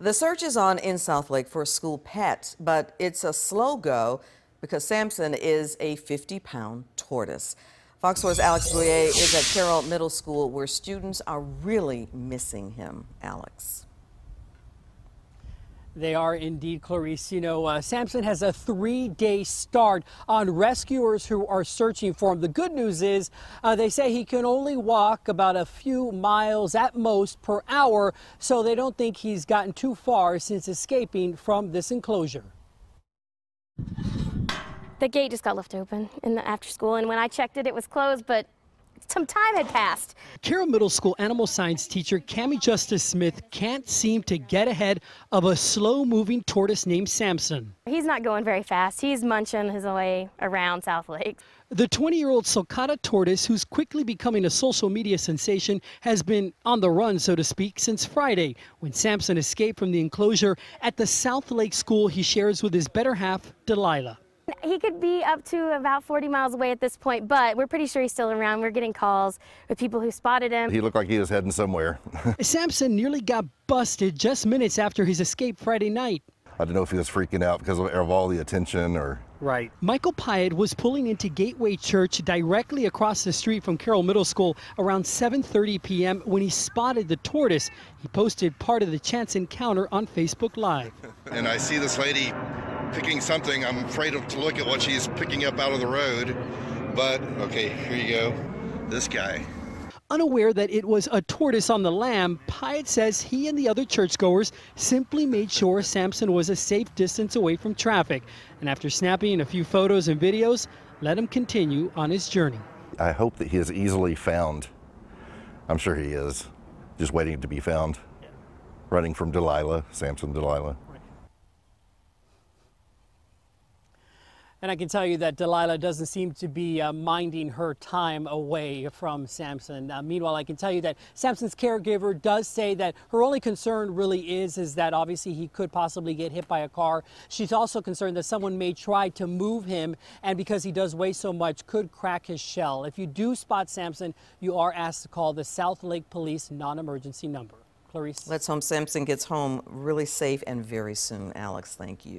The search is on in Southlake for a school pet, but it's a slow go because Samson is a 50 pound tortoise. Fox 4's Alex Boyer is at Carroll Middle School where students are really missing him. Alex. They are indeed, Clarice. You know, uh, Samson has a three day start on rescuers who are searching for him. The good news is uh, they say he can only walk about a few miles at most per hour, so they don't think he's gotten too far since escaping from this enclosure. The gate just got left open in the after school, and when I checked it, it was closed, but some time had passed. Carroll Middle School animal science teacher Cami Justice Smith can't seem to get ahead of a slow moving tortoise named Samson. He's not going very fast. He's munching his way around Southlake. The 20 year old sulcata tortoise, who's quickly becoming a social media sensation, has been on the run, so to speak, since Friday when Samson escaped from the enclosure at the Southlake school he shares with his better half, Delilah. He could be up to about 40 miles away at this point, but we're pretty sure he's still around. We're getting calls with people who spotted him. He looked like he was heading somewhere. Samson nearly got busted just minutes after his escape Friday night. I don't know if he was freaking out because of all the attention or. Right. Michael Pyatt was pulling into Gateway Church directly across the street from Carroll Middle School around 7:30 p.m. when he spotted the tortoise. He posted part of the chance encounter on Facebook Live. And I see this lady picking something. I'm afraid of, to look at what she's picking up out of the road. But okay, here you go. This guy. Unaware that it was a tortoise on the lam, Pyatt says he and the other churchgoers simply made sure Samson was a safe distance away from traffic. And after snapping a few photos and videos, let him continue on his journey. I hope that he is easily found. I'm sure he is, just waiting to be found. Running from Delilah, Samson Delilah. And I can tell you that Delilah doesn't seem to be uh, minding her time away from Samson. Uh, meanwhile, I can tell you that Samson's caregiver does say that her only concern really is, is that obviously he could possibly get hit by a car. She's also concerned that someone may try to move him and because he does weigh so much could crack his shell. If you do spot Samson, you are asked to call the Southlake Police non-emergency number. Clarice. Let's hope Samson gets home really safe and very soon. Alex, thank you.